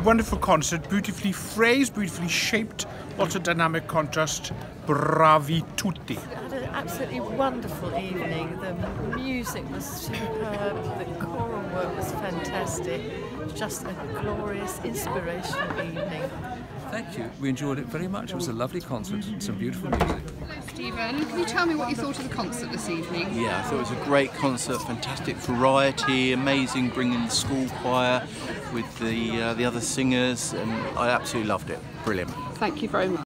wonderful concert, beautifully phrased, beautifully shaped, lots of dynamic contrast. Bravi tutti. had an absolutely wonderful evening. The music was superb, the choral work was fantastic. Just a glorious, inspirational evening. Thank you. We enjoyed it very much. It was a lovely concert and some beautiful music. Stephen, can you tell me what you thought of the concert this evening? Yeah, I thought it was a great concert, fantastic variety, amazing bringing the school choir with the uh, the other singers, and I absolutely loved it. Brilliant. Thank you very much.